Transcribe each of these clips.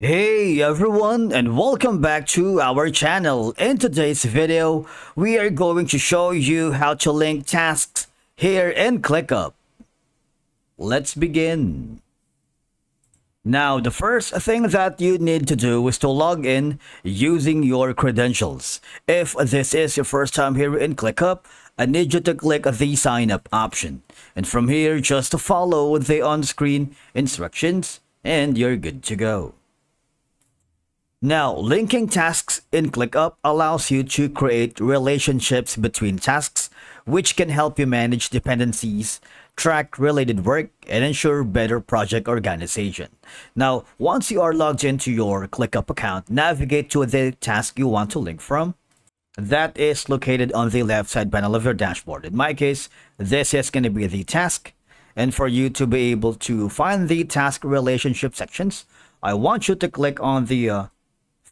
Hey everyone and welcome back to our channel. In today's video, we are going to show you how to link tasks here in ClickUp. Let's begin. Now, the first thing that you need to do is to log in using your credentials. If this is your first time here in ClickUp, I need you to click the sign up option. And from here, just follow the on-screen instructions and you're good to go. Now, linking tasks in ClickUp allows you to create relationships between tasks, which can help you manage dependencies, track related work, and ensure better project organization. Now, once you are logged into your ClickUp account, navigate to the task you want to link from. That is located on the left side panel of your dashboard. In my case, this is going to be the task. And for you to be able to find the task relationship sections, I want you to click on the uh,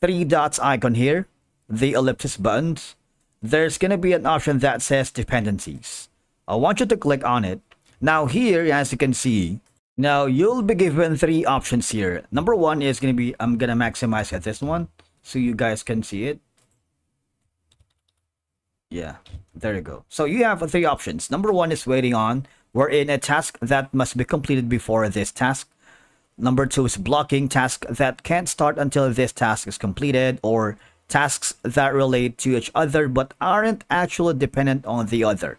three dots icon here, the ellipsis buttons, there's going to be an option that says dependencies. I want you to click on it. Now here, as you can see, now you'll be given three options here. Number one is going to be, I'm going to maximize at this one so you guys can see it. Yeah, there you go. So you have three options. Number one is waiting on, wherein a task that must be completed before this task Number two is blocking tasks that can't start until this task is completed or tasks that relate to each other but aren't actually dependent on the other.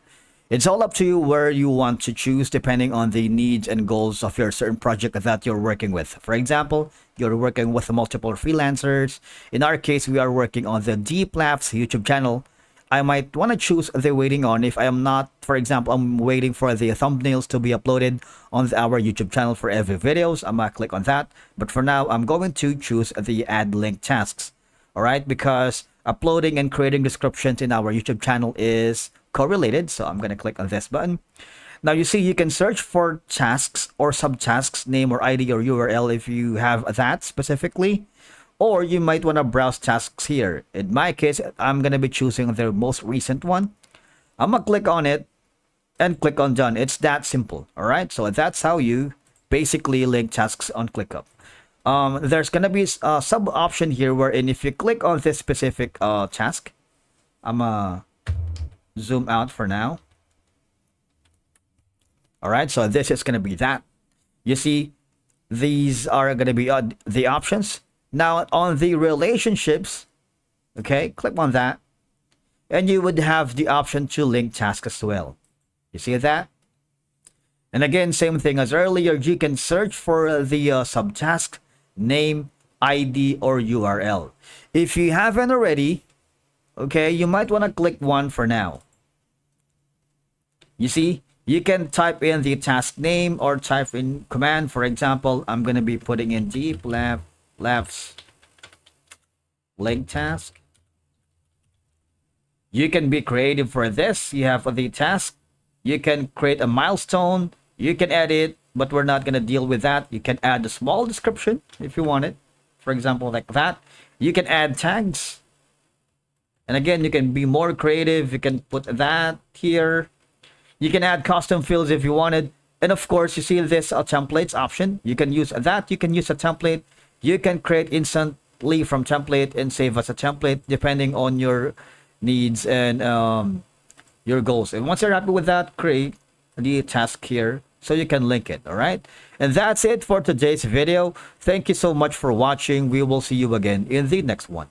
It's all up to you where you want to choose depending on the needs and goals of your certain project that you're working with. For example, you're working with multiple freelancers. In our case, we are working on the Deep Laughs YouTube channel I might want to choose the waiting on if I am not, for example, I'm waiting for the thumbnails to be uploaded on our YouTube channel for every videos. I'm going to click on that. But for now, I'm going to choose the add link tasks. All right, because uploading and creating descriptions in our YouTube channel is correlated. So I'm going to click on this button. Now you see you can search for tasks or subtasks, name or ID or URL if you have that specifically or you might want to browse tasks here. In my case, I'm going to be choosing the most recent one. I'm going to click on it and click on done. It's that simple. All right. So that's how you basically link tasks on ClickUp. Um, there's going to be a sub option here wherein if you click on this specific uh, task, I'm going to zoom out for now. All right. So this is going to be that. You see, these are going to be uh, the options now on the relationships, okay, click on that. And you would have the option to link task as well. You see that? And again, same thing as earlier, you can search for the uh, subtask, name, ID, or URL. If you haven't already, okay, you might want to click one for now. You see, you can type in the task name or type in command. For example, I'm going to be putting in deep lab laughs link task. You can be creative for this. You have the task. You can create a milestone. You can edit, but we're not going to deal with that. You can add a small description if you want it. For example, like that. You can add tags. And again, you can be more creative. You can put that here. You can add custom fields if you wanted. And of course, you see this uh, templates option. You can use that. You can use a template you can create instantly from template and save as a template depending on your needs and um, your goals. And once you're happy with that, create the task here so you can link it. All right. And that's it for today's video. Thank you so much for watching. We will see you again in the next one.